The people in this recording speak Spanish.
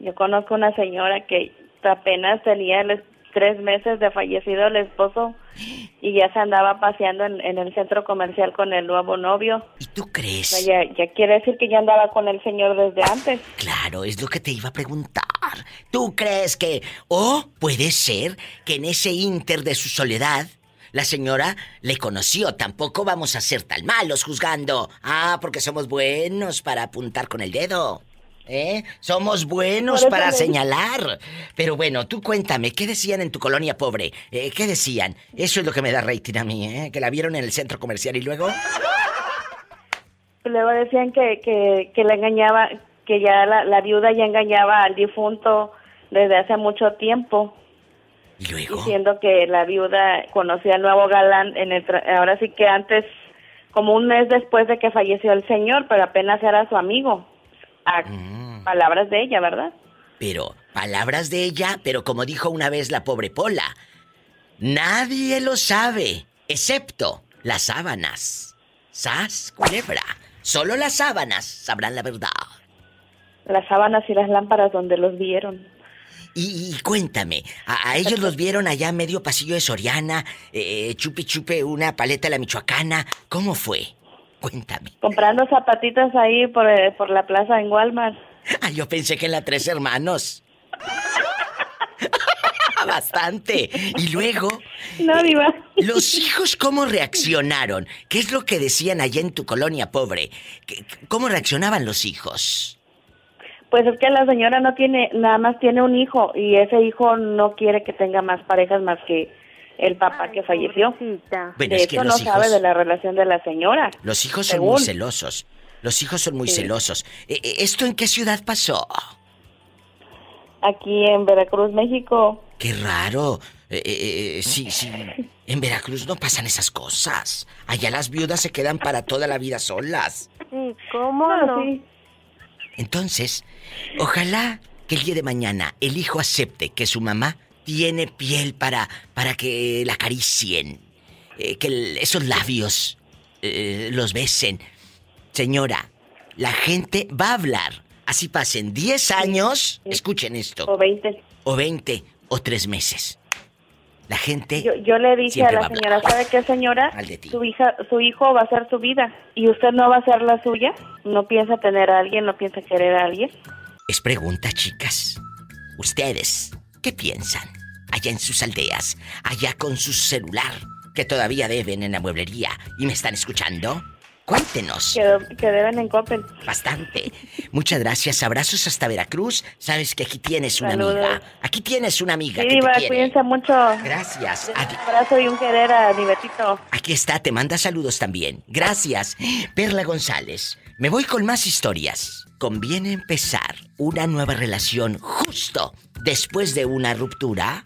Yo conozco una señora que apenas tenía el tres meses de fallecido el esposo y ya se andaba paseando en, el centro comercial con el nuevo novio. ¿Y tú crees? ya, ya, quiere decir que ya andaba con el señor desde antes. Claro, es lo que te iba a preguntar. ¿Tú crees que... o puede ser que en ese inter de su soledad... La señora le conoció, tampoco vamos a ser tan malos juzgando. Ah, porque somos buenos para apuntar con el dedo. ¿Eh? Somos buenos para señalar. Pero bueno, tú cuéntame, ¿qué decían en tu colonia pobre? Eh, ¿Qué decían? Eso es lo que me da rating a mí, ¿eh? Que la vieron en el centro comercial y luego... Luego decían que, que, que la engañaba, que ya la, viuda ya engañaba al difunto desde hace mucho tiempo. ¿Y luego? Diciendo que la viuda conocía al nuevo galán, en el ahora sí que antes, como un mes después de que falleció el señor, pero apenas era su amigo. Mm. palabras de ella, ¿verdad? Pero, palabras de ella, pero como dijo una vez la pobre Pola, nadie lo sabe, excepto las sábanas. Sas, culebra. Solo las sábanas sabrán la verdad. Las sábanas y las lámparas donde los vieron. Y, cuéntame, a, ellos los vieron allá medio pasillo de Soriana, eh, chupi chupe una paleta de la Michoacana. ¿Cómo fue? Cuéntame. Comprando zapatitas ahí por, eh, por la plaza en Walmart. Ah, yo pensé que en la Tres Hermanos. Bastante. Y luego. No, Diva. ¿Los hijos cómo reaccionaron? ¿Qué es lo que decían allá en tu colonia pobre? ¿Cómo reaccionaban los hijos? Pues es que la señora no tiene, nada más tiene un hijo y ese hijo no quiere que tenga más parejas más que el papá que falleció. Bueno, de no sabe de la relación de la señora. Los hijos son muy celosos. Los hijos son muy celosos. Eh, eh, ¿Esto en qué ciudad pasó? Aquí en Veracruz, México. Qué raro. Eh, sí, sí. En Veracruz no pasan esas cosas. Allá las viudas se quedan para toda la vida solas. ¿Cómo no? Entonces, ojalá que el día de mañana el hijo acepte que su mamá tiene piel para, para que la acaricien, eh, que esos labios eh, los besen. Señora, la gente va a hablar. Así pasen 10 años, escuchen esto. O 20. O 20 o 3 meses. La gente. Yo, le dije a la señora, ¿sabe qué, señora? Su hija, su hijo va a ser su vida y usted no va a ser la suya. No piensa tener a alguien, no piensa querer a alguien. Es pregunta, chicas. Ustedes, ¿qué piensan? Allá en sus aldeas, allá con su celular, que todavía deben en la mueblería y me están escuchando? Cuéntenos. Que, deben en Coppel. Bastante. Muchas gracias. Abrazos hasta Veracruz. Sabes que aquí tienes una amiga. Aquí tienes una amiga. Sí, que cuídense mucho. Gracias. Un abrazo y un querer a mi Betito. Aquí está, te manda saludos también. Gracias. Perla González. Me voy con más historias. Conviene empezar una nueva relación justo después de una ruptura.